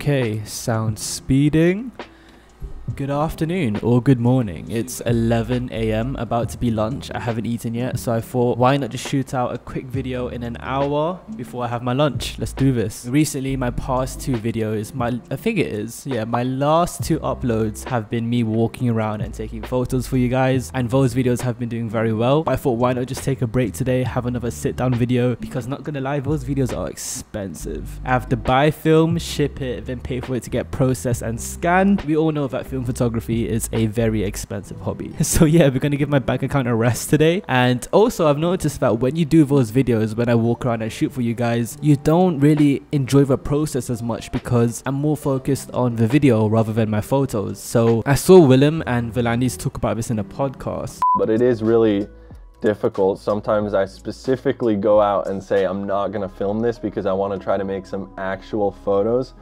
Okay, sound speeding. Good afternoon or good morning. It's 11 a.m. about to be lunch. I haven't eaten yet, so I thought why not just shoot out a quick video in an hour before I have my lunch. Let's do this. Recently, my past two videos, my I think it is, yeah, my last two uploads have been me walking around and taking photos for you guys, and those videos have been doing very well. But I thought why not just take a break today, have another sit down video because not gonna lie, those videos are expensive. I have to buy film, ship it, then pay for it to get processed and scanned. We all know that film photography is a very expensive hobby. So yeah, we're gonna give my bank account a rest today. And also I've noticed that when you do those videos, when I walk around and shoot for you guys, you don't really enjoy the process as much because I'm more focused on the video rather than my photos. So I saw Willem and Vuhlandes talk about this in a podcast. But it is really difficult. Sometimes I specifically go out and say I'm not gonna film this because I wanna try to make some actual photos.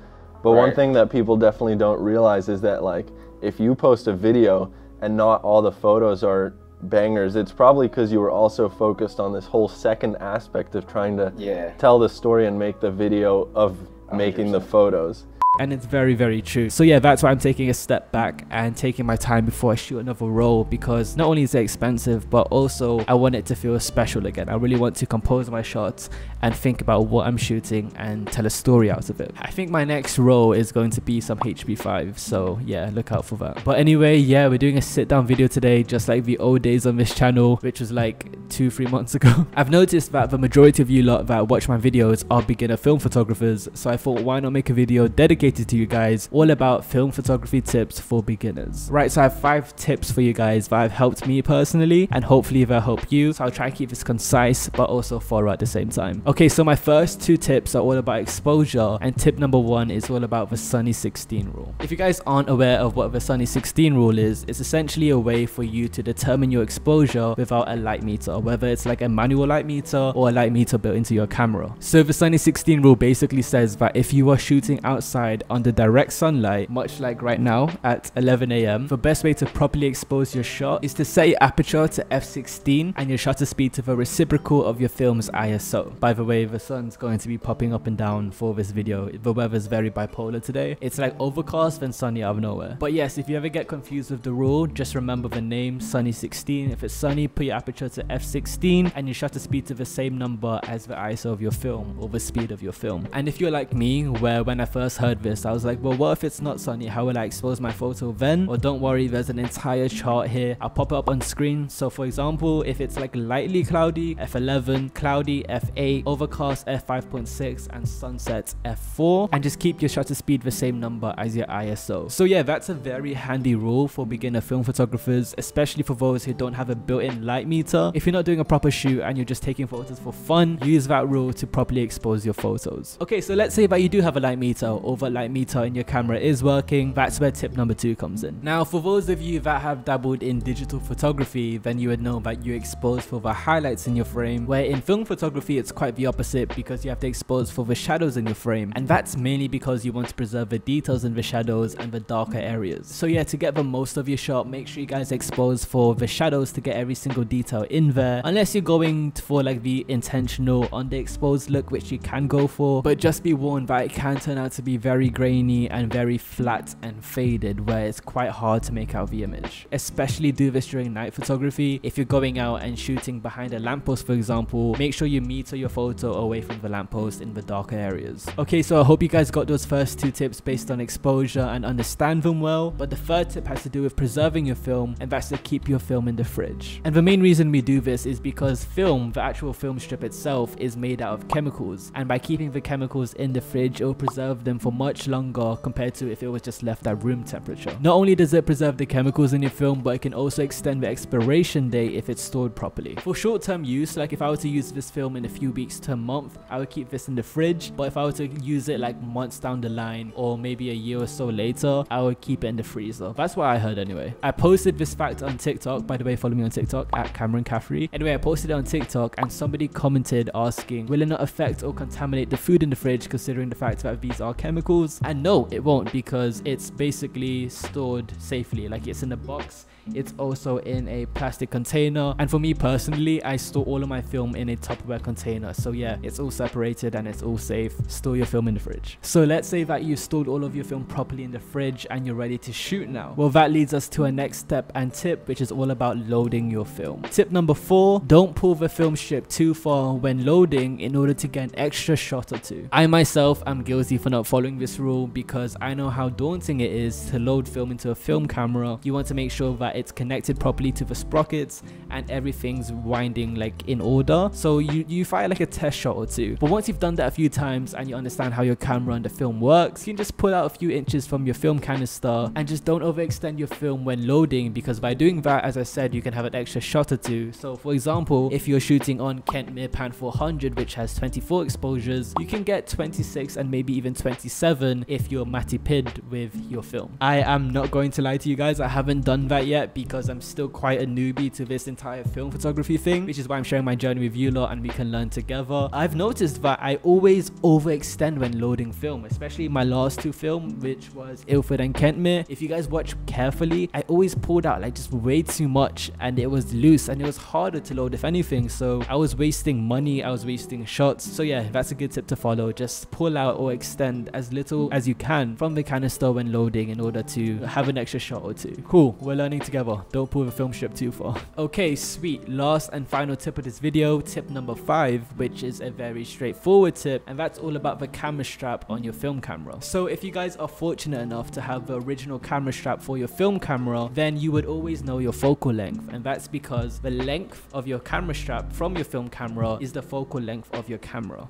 But one thing that people definitely don't realize is that like if you post a video and not all the photos are bangers, it's probably because you were also focused on this whole second aspect of trying to Yeah. tell the story and make the video of making the photos. And it's very very true. So yeah that's why i'm taking a step back and taking my time before i shoot another roll because not only is it expensive but also i want it to feel special again. I really want to compose my shots and think about what i'm shooting and tell a story out of it. I think my next roll is going to be some HP5 so yeah look out for that. But anyway yeah we're doing a sit down video today just like the old days on this channel which was like two three months ago. I've noticed that the majority of you lot that watch my videos are beginner film photographers so i thought why not make a video dedicated to you guys all about film photography tips for beginners. Right so i have five tips for you guys that have helped me personally and hopefully they'll help you. So i'll try and keep this concise but also thorough at the same time. Okay so my first two tips are all about exposure and tip number one is all about the sunny 16 rule. If you guys aren't aware of what the sunny 16 rule is it's essentially a way for you to determine your exposure without a light meter whether it's like a manual light meter or a light meter built into your camera. So the sunny 16 rule basically says that if you are shooting outside under direct sunlight much like right now at 11 a.m the best way to properly expose your shot is to set your aperture to f16 and your shutter speed to the reciprocal of your film's iso by the way the sun's going to be popping up and down for this video. The weather's very bipolar today. It's like overcast then sunny out of nowhere. But yes if you ever get confused with the rule just remember the name sunny 16 if it's sunny put your aperture to f16 and your shutter speed to the same number as the iso of your film or the speed of your film. And if you're like me where when i first heard this i was like well what if it's not sunny? How will i expose my photo then? Well don't worry there's an entire chart here. I'll pop it up on screen. So for example if it's like lightly cloudy f11 cloudy f8 overcast f5.6 and sunset f4 and just keep your shutter speed the same number as your iso so yeah that's a very handy rule for beginner film photographers especially for those who don't have a built-in light meter. If you're not doing a proper shoot and you're just taking photos for fun use that rule to properly expose your photos. Okay so let's say that you do have a light meter or that light meter in your camera is working. That's where tip number two comes in. Now for those of you that have dabbled in digital photography then you would know that you expose for the highlights in your frame where in film photography it's quite the opposite because you have to expose for the shadows in your frame. And that's mainly because you want to preserve the details in the shadows and the darker areas. So yeah to get the most of your shot make sure you guys expose for the shadows to get every single detail in there. Unless you're going for like the intentional underexposed look which you can go for. But just be warned that it can turn out to be very grainy and very flat and faded where it's quite hard to make out the image especially do this during night photography. If you're going out and shooting behind a lamppost for example make sure you meter your photo away from the lamppost in the darker areas. Okay so i hope you guys got those first two tips based on exposure and understand them well but the third tip has to do with preserving your film and that's to keep your film in the fridge. And the main reason we do this is because film the actual film strip itself is made out of chemicals and by keeping the chemicals in the fridge it will preserve them for much longer compared to if it was just left at room temperature. Not only does it preserve the chemicals in your film but it can also extend the expiration date if it's stored properly. For short-term use like if i were to use this film in a few weeks to a month i would keep this in the fridge. But if i were to use it like months down the line or maybe a year or so later i would keep it in the freezer. That's what i heard anyway. I posted this fact on tiktok. By the way follow me on tiktok at cameron caffrey. Anyway i posted it on tiktok and somebody commented asking will it not affect or contaminate the food in the fridge considering the fact that these are chemicals and no it won't because it's basically stored safely. Like it's in a box it's also in a plastic container. And for me personally I store all of my film in a Tupperware container. So yeah it's all separated and it's all safe. Store your film in the fridge. So let's say that you stored all of your film properly in the fridge and you're ready to shoot now. Well that leads us to a next step and tip which is all about loading your film. Tip number four don't pull the film strip too far when loading in order to get an extra shot or two. I myself am guilty for not following this rule because I know how daunting it is to load film into a film camera. You want to make sure that it's connected properly to the sprockets and everything's winding like in order. So you you fire like a test shot or two. But once you've done that a few times and you understand how your camera and the film works you can just pull out a few inches from your film canister and just don't overextend your film when loading because by doing that as I said you can have an extra shot or two. So for example if you're shooting on Kentmere Pan 400 which has 24 exposures you can get 26 and maybe even 27 if you're matty pid with your film. I am not going to lie to you guys I haven't done that yet because I'm still quite a newbie to this entire film photography thing, which is why I'm sharing my journey with you lot and we can learn together. I've noticed that I always overextend when loading film, especially my last two film, which was Ilford and Kentmere. If you guys watch carefully, I always pulled out like just way too much and it was loose and it was harder to load if anything. So I was wasting money, I was wasting shots. So yeah, that's a good tip to follow. Just pull out or extend as little as you can from the canister when loading in order to have an extra shot or two. Cool, we're learning together. Don't pull the film strip too far. Okay, sweet. Last and final tip of this video, tip number five, which is a very straightforward tip, and that's all about the camera strap on your film camera. So if you guys are fortunate enough to have the original camera strap for your film camera, then you would always know your focal length, and that's because the length of your camera strap from your film camera is the focal length of your camera.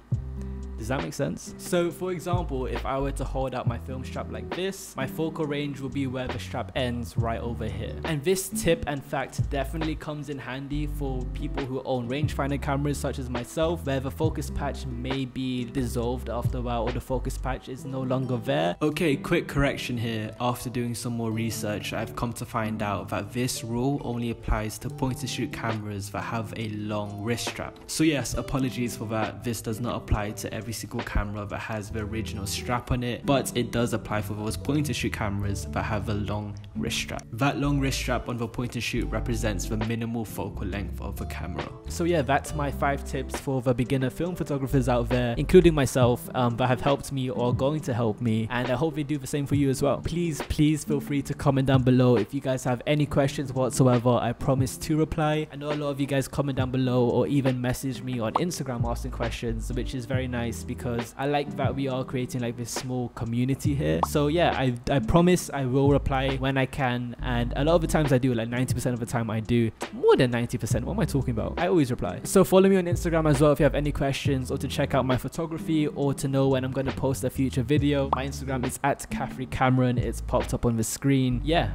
Does that make sense? So for example, if I were to hold out my film strap like this, my focal range will be where the strap ends right over here. And this tip and fact definitely comes in handy for people who own rangefinder cameras such as myself, where the focus patch may be dissolved after a while or the focus patch is no longer there. Okay, quick correction here. After doing some more research, I've come to find out that this rule only applies to point and shoot cameras that have a long wrist strap. So yes, apologies for that. This does not apply to every every single camera that has the original strap on it, but it does apply for those point and shoot cameras that have a long wrist strap. That long wrist strap on the point and shoot represents the minimal focal length of the camera. So yeah, that's my five tips for the beginner film photographers out there, including myself, um, that have helped me or going to help me, and I hope they do the same for you as well. Please, please feel free to comment down below if you guys have any questions whatsoever. I promise to reply. I know a lot of you guys comment down below or even message me on Instagram asking questions, which is very nice nice because I like that we are creating like this small community here. So yeah, I, I promise I will reply when I can and a lot of the times I do, like 90% of the time I do. More than 90%, what am I talking about? I always reply. So follow me on Instagram as well if you have any questions or to check out my photography or to know when I'm going to post a future video. My Instagram is at Caffrey Cameron, it's popped up on the screen. Yeah,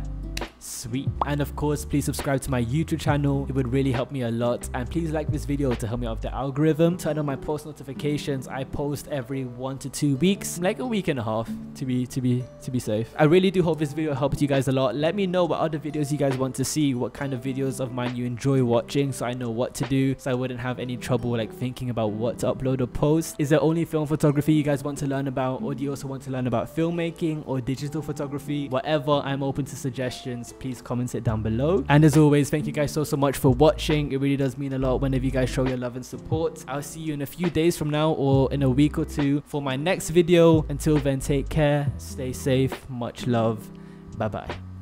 Sweet. And of course, please subscribe to my YouTube channel. It would really help me a lot. And please like this video to help me out with the algorithm. Turn on my post notifications. I post every one to two weeks, like a week and a half to be to be to be safe. I really do hope this video helped you guys a lot. Let me know what other videos you guys want to see, what kind of videos of mine you enjoy watching so I know what to do so I wouldn't have any trouble like thinking about what to upload or post. Is there only film photography you guys want to learn about or do you also want to learn about filmmaking or digital photography? Whatever, I'm open to suggestions please comment it down below. And as always thank you guys so so much for watching. It really does mean a lot whenever you guys show your love and support. I'll see you in a few days from now or in a week or two for my next video. Until then take care stay safe much love. Bye bye